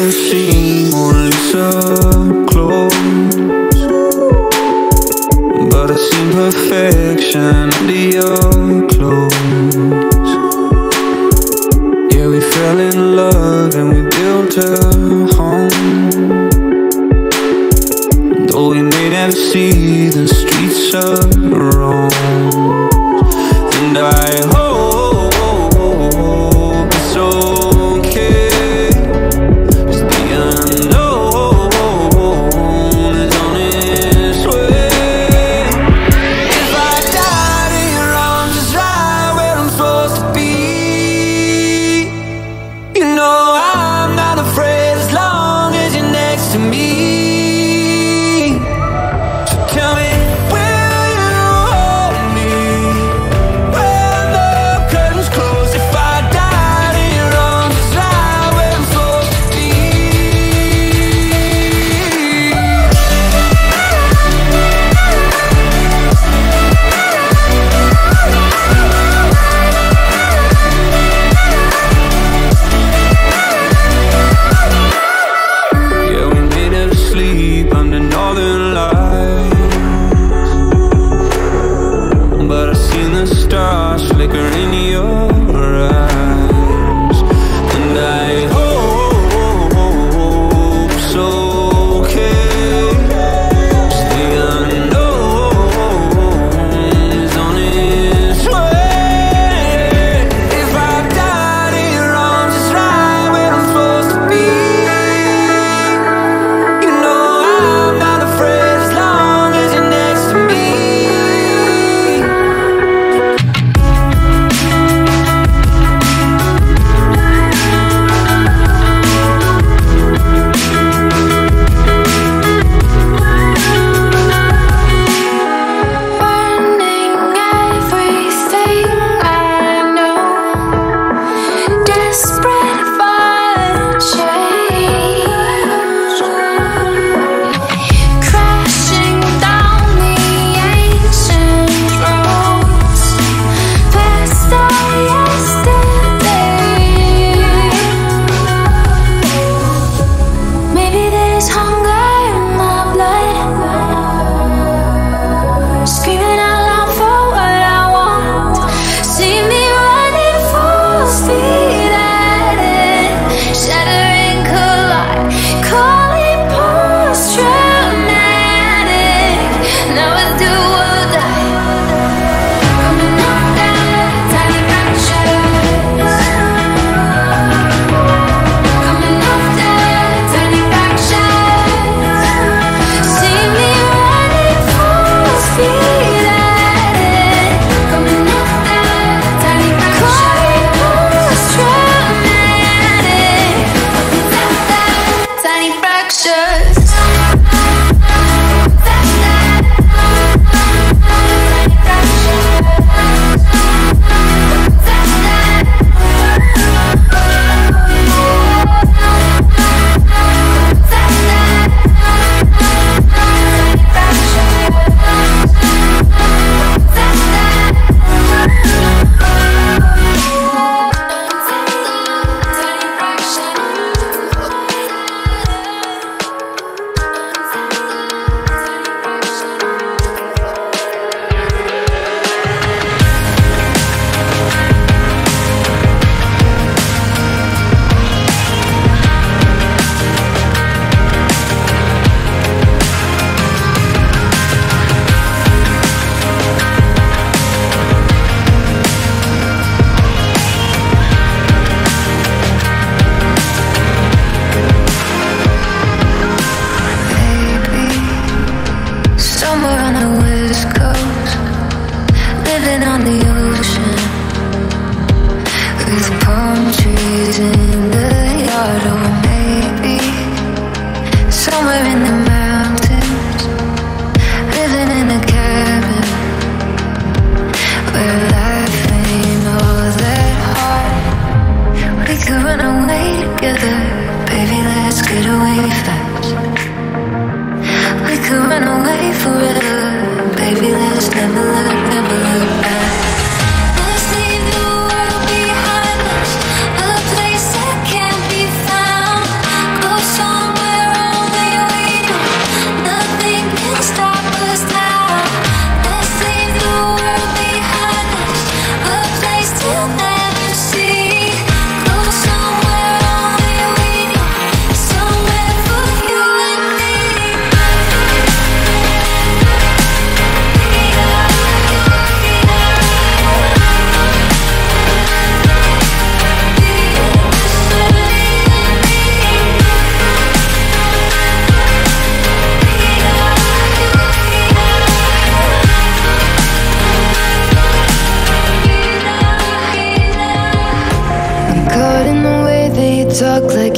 every single little close But it's imperfection under your clothes. Yeah, we fell in love and we built a home Though we may never see the stars flicker in your eyes. Just.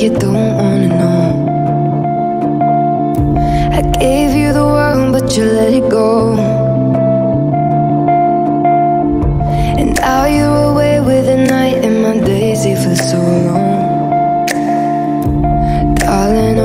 You don't wanna know. I gave you the world, but you let it go. And now you're away with the night, and my days feel so long. Darling,